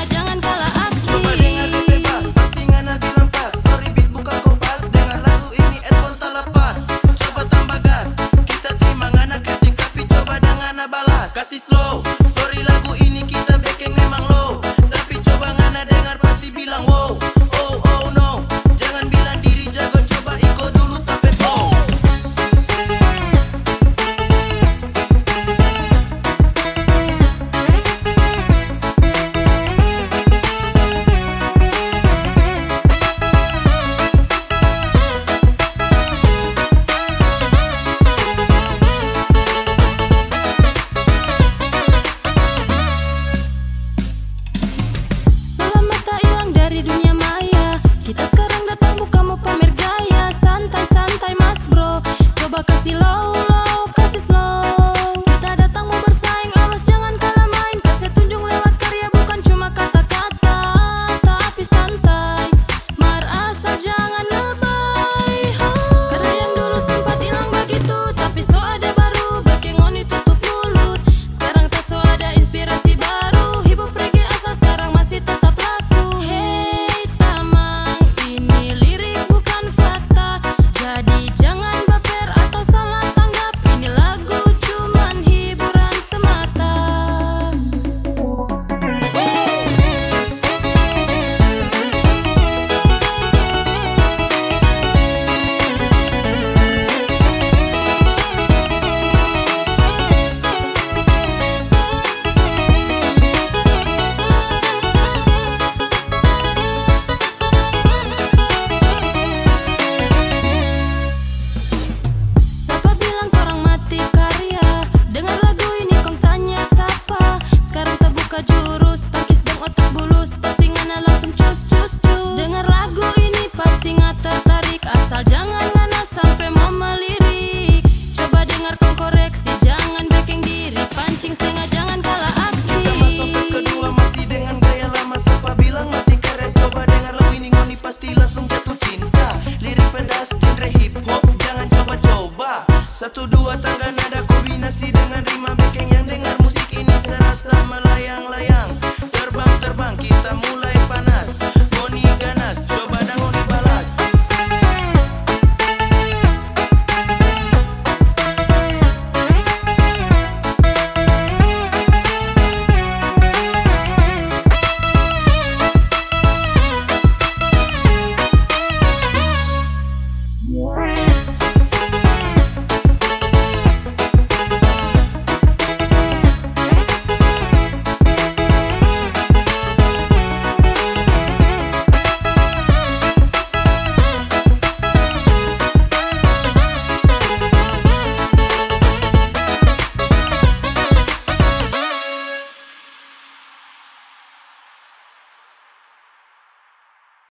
Jangan-jangan